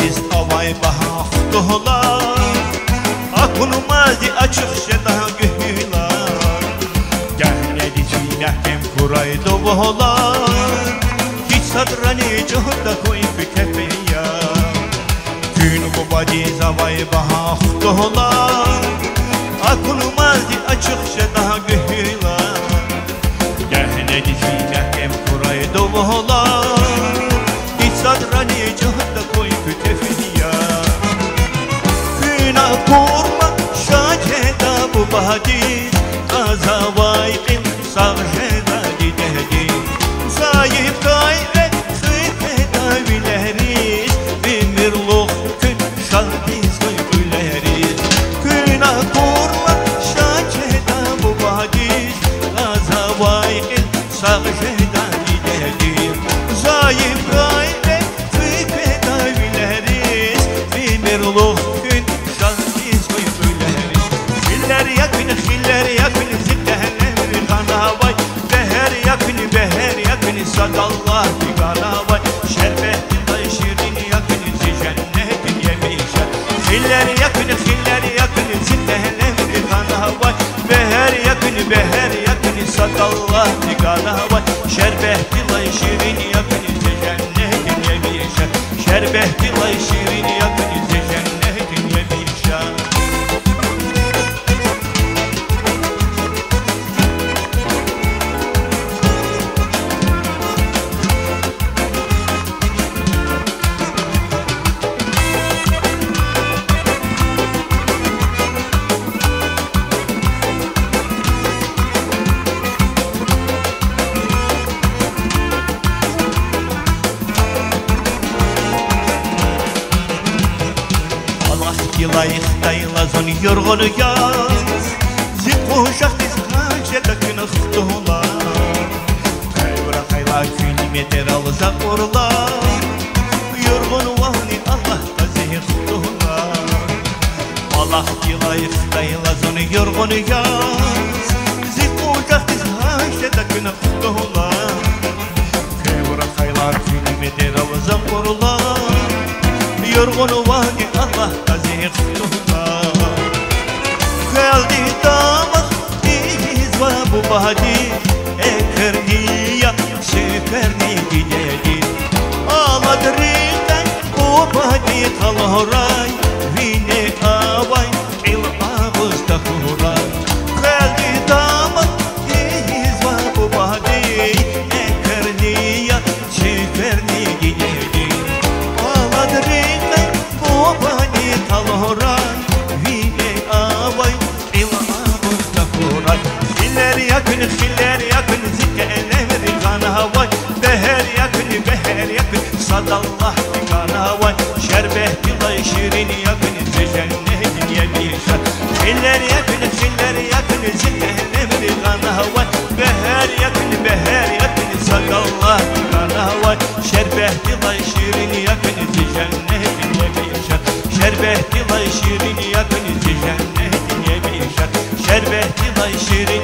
zavay baha dolar Akunumazdi açık şeda gühülar Gehnedi çiğnehem kuray dobolar Hiç sadrani cihda koy fitefiya Gün kubadi zavay baha dolar Akunumazdi açık şeda gühülar gidedi yakın Sadallah kanavay Şerbetli day şirin yakın Cennetin yemişer Xiller yakın, xiller yılayık dayla zon yorgunu yaz. Zikuşak diz kaçeda kına xtuhula Kayvra kayla kilometre alza kurla Yorgun vahni Allah tazi xtuhula Allah yılayık dayla zon yorgunu yaz Tuğla Geldi damat biz var bu badi Ekerniya süperni gidedi Ağladı rinten bu badi kalhoray say şirin